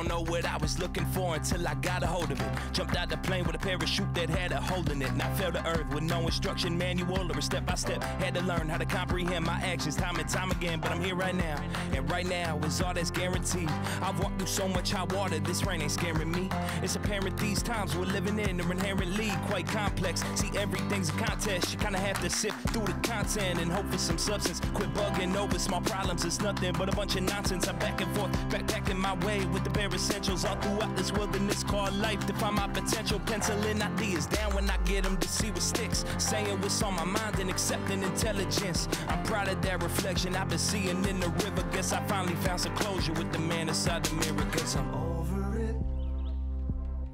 don't know what I was looking for until I got a hold of it. Jumped out the plane with a parachute that had a hole in it. And I fell to earth with no instruction manual or a step by step. Had to learn how to comprehend my actions time and time again. But I'm here right now, and right now is all that's guaranteed. I've walked through so much hot water, this rain ain't scaring me. It's apparent these times we're living in are inherently quite complex. See, everything's a contest. You kinda have to sift through the content and hope for some substance. Quit bugging over small problems, it's nothing but a bunch of nonsense. I'm back and forth, backpacking my way with the essentials all throughout this wilderness called life to find my potential. Penciling ideas down when I get them to see what sticks. Saying what's on my mind and accepting intelligence. I'm proud of that reflection I've been seeing in the river. Guess I finally found some closure with the man inside the mirror. Cause I'm over it,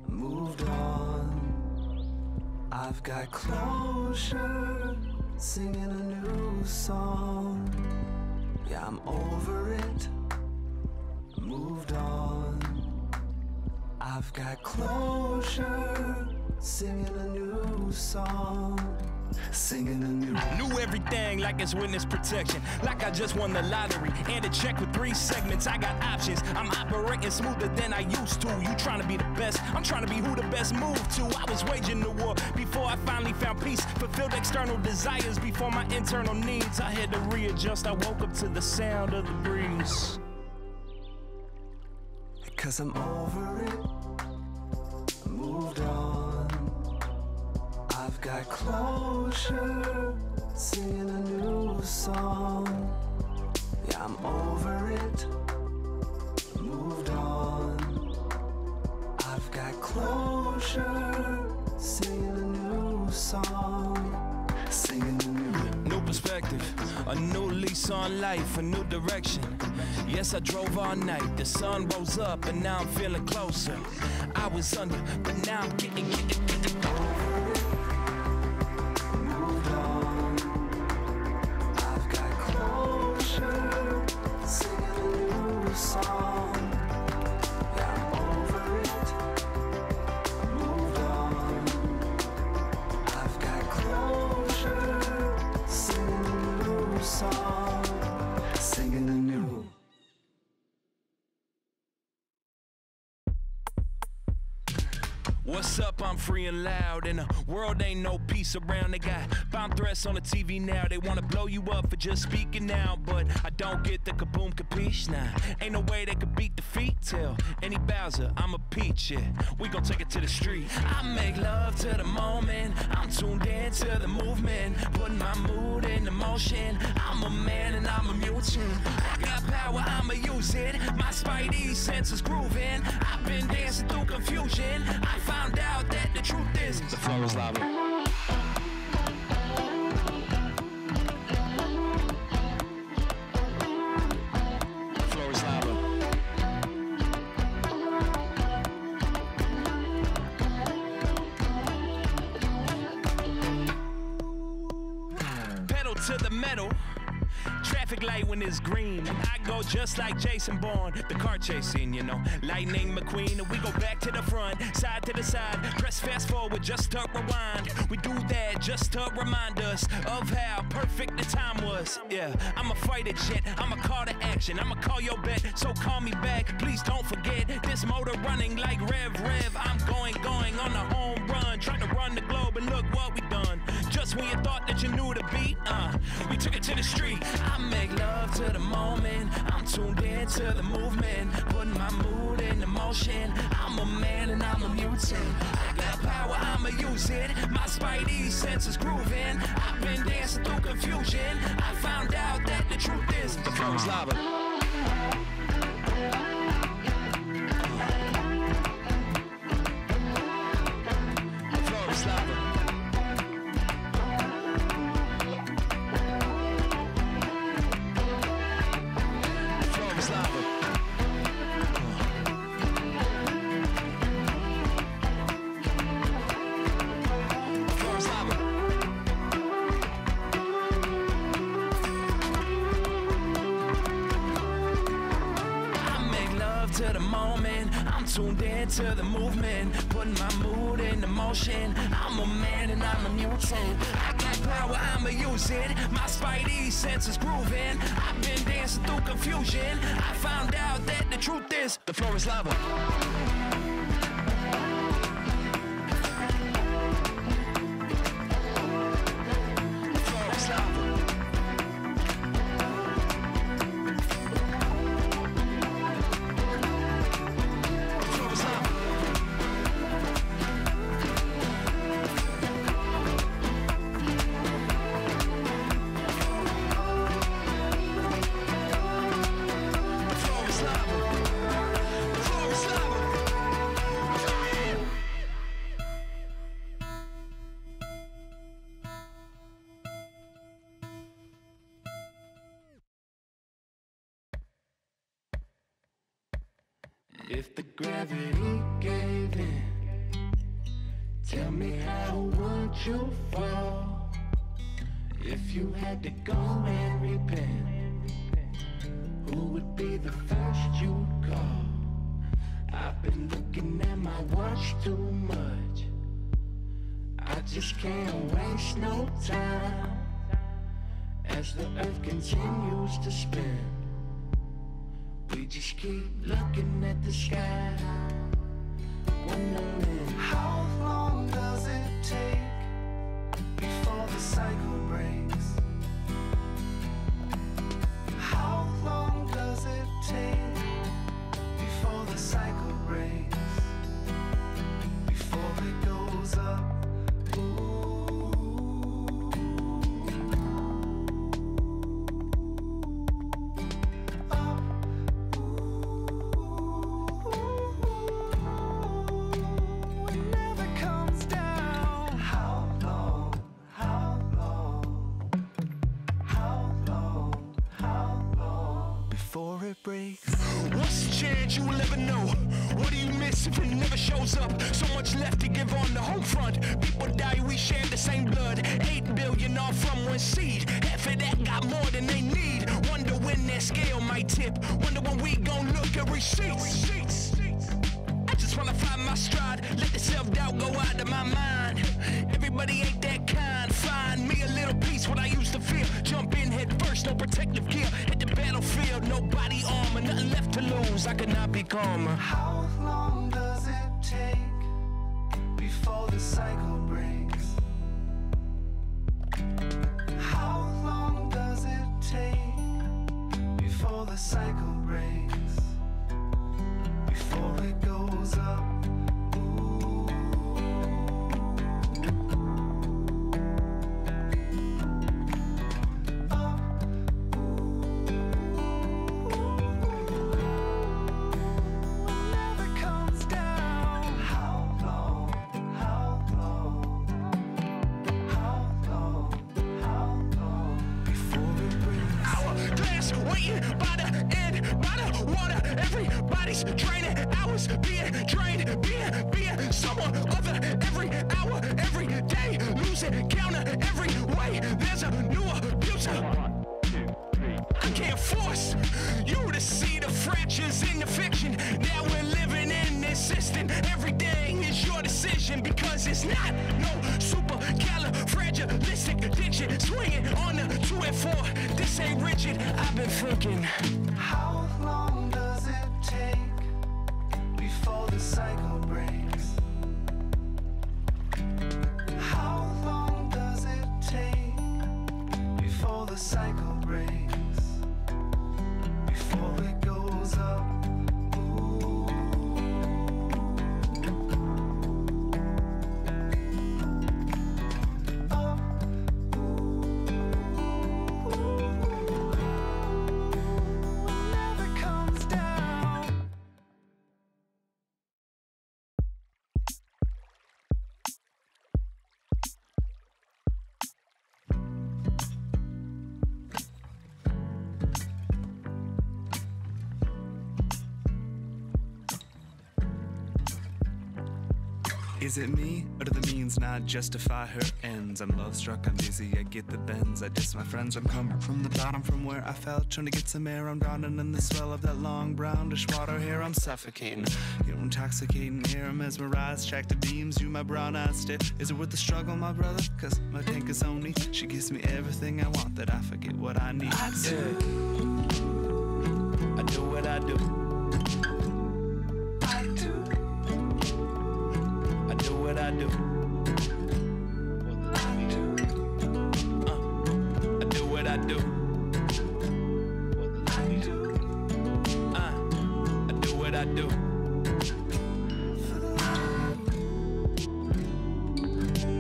moved on. I've got closure, singing a new song. Yeah, I'm over it, moved on. I've got closure, singing a new song. Singing a new Knew everything like it's witness protection. Like I just won the lottery and a check with three segments. I got options. I'm operating smoother than I used to. You trying to be the best? I'm trying to be who the best move to. I was waging the war before I finally found peace. Fulfilled external desires before my internal needs. I had to readjust. I woke up to the sound of the breeze. Cause I'm over it, on. I've got closure, singing a new song. Yeah, I'm over it, moved on. I've got closure, singing a new song. Singing a new New perspective, a new lease on life, a new direction. Yes, I drove all night. The sun rose up, and now I'm feeling closer. I was under, but now I'm getting, getting, getting What's up? I'm free and loud, and the world ain't no peace around. They got bomb threats on the TV now. They wanna blow you up for just speaking now, but I don't get the kaboom capiche now. Ain't no way they could beat the defeat. Tell any Bowser, I'm a peach. Yeah, we gon' take it to the street. I make love to the moment. I'm tuned in to the movement, putting my mood into motion. I'm a man and I'm a mutant. I got power, I'ma use it. My spidey senses grooving. I've been dancing through confusion. I found out that the truth is the flow is lava. To the metal. Traffic light when it's green. I go just like Jason Bourne, the car chasing, you know. Lightning McQueen, and we go back to the front, side to the side. Press fast forward just to rewind. We do that just to remind us of how perfect the time was. Yeah, I'm a fighter jet, I'm a call to action, I'm a call your bet, so call me back. Please don't forget this motor running like Rev Rev. I'm going, going on a home run, trying to run the globe, and look what we done. Just when you thought that you knew the beat, uh, we took it to the street. I make love to the moment. I'm tuned in to the movement, putting my mood into motion. I'm a man and I'm a mutant. I got power, I'ma use it. My spidey senses grooving. I've been dancing through confusion. I found out that the truth is the flow is lava. I make love to the tuned into the movement, putting my mood into motion. I'm a man and I'm a mutant. I got power, I'ma use it. My spidey senses grooving. I've been dancing through confusion. I found out that the truth is the floor is lava. If the gravity gave in, tell me how would you fall? If you had to go and repent, who would be the first you'd call? I've been looking at my watch too much. I just can't waste no time as the earth continues to spin. We just keep looking at the sky, wondering How long does it take before the cycle breaks? Tip. Wonder when we gon' look at receipts. I just wanna find my stride. Let the self-doubt go out of my mind. Everybody ain't that kind. Find me a little piece what I used to feel. Jump in head first, no protective gear. Hit the battlefield, no body armor, nothing left to lose. I could not be calmer. How long does it take before the cycle Everybody's draining. Hours being drained, being, being someone other. Every hour, every day, losing counter every way. There's a new abuser. I can't force you to see the fractures in the fiction. Now we're living in this system. Every day is your decision because it's not no super fragilistic addiction. Swinging on the two and four. This ain't rigid. I've been thinking. Cycle Is it me, or do the means not justify her ends? I'm love struck, I'm dizzy, I get the bends. I diss my friends, I'm coming from the bottom from where I fell. Trying to get some air, I'm drowning in the swell of that long brownish water here. I'm suffocating, you're intoxicating here. I'm mesmerized, track the beams, you my brown eyes stare. Is it worth the struggle, my brother? Cause my tank is only, she gives me everything I want that I forget what I need. I do. I do what I do. Do what I do. What I do. Uh, I do what I do. For the love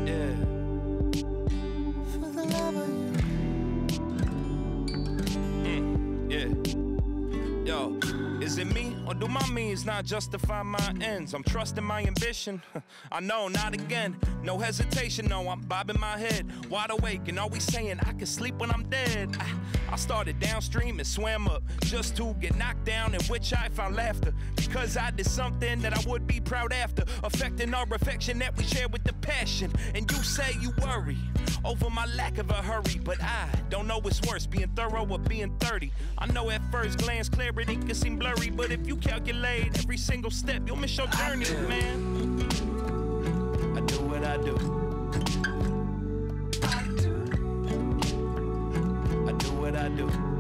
Yeah. for the love of you. Mm, yeah. Yo, is it me or do my means not justify my ends? I'm trusting my ambition. I know, not again. No hesitation, no, I'm bobbing my head. Wide awake and always saying I can sleep when I'm dead. I, I started downstream and swam up just to get knocked down, in which I found laughter. Because I did something that I would be proud after, affecting our affection that we share with the passion. And you say you worry over my lack of a hurry, but I don't know what's worse, being thorough or being 30. I know at first glance clarity can seem blurry, but if you calculate every single step, you'll miss your journey, man. I do what I do. I do. I do what I do.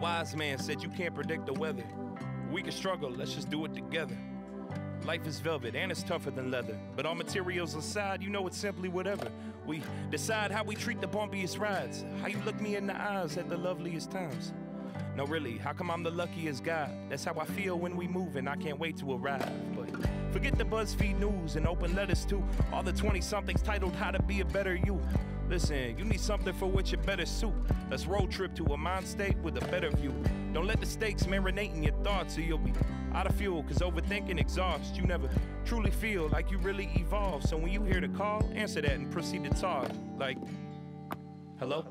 Wise man said you can't predict the weather. We can struggle, let's just do it together. Life is velvet and it's tougher than leather. But all materials aside, you know it's simply whatever. We decide how we treat the bumpiest rides, how you look me in the eyes at the loveliest times. No, really, how come I'm the luckiest guy? That's how I feel when we move, and I can't wait to arrive. But forget the BuzzFeed news and open letters to all the 20 somethings titled How to Be a Better You. Listen, you need something for which it better suit. Let's road trip to a mind state with a better view. Don't let the stakes marinate in your thoughts or you'll be out of fuel, cause overthinking exhausts. You never truly feel like you really evolved. So when you hear the call, answer that and proceed to talk. Like, hello?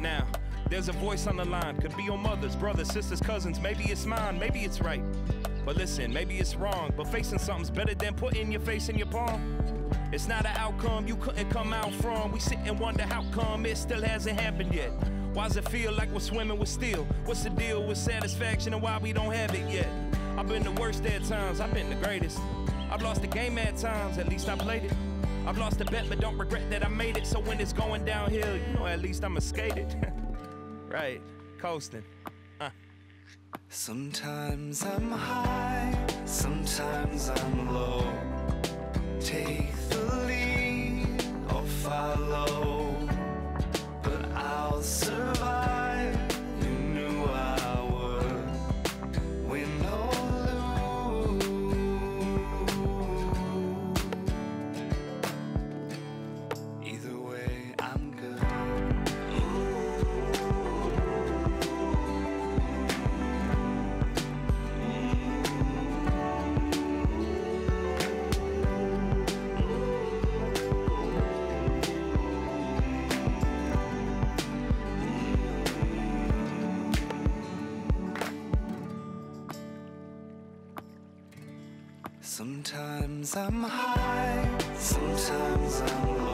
Now, there's a voice on the line. Could be your mother's, brothers, sisters, cousins. Maybe it's mine, maybe it's right. But listen, maybe it's wrong. But facing something's better than putting your face in your palm. It's not an outcome you couldn't come out from. We sit and wonder how come it still hasn't happened yet. Why's it feel like we're swimming with steel? What's the deal with satisfaction and why we don't have it yet? I've been the worst at times, I've been the greatest. I've lost the game at times, at least I played it. I've lost a bet, but don't regret that I made it. So when it's going downhill, you know at least I'ma skate it. right, coasting. Uh. Sometimes I'm high, sometimes I'm low. Take Sometimes I'm high, sometimes I'm low.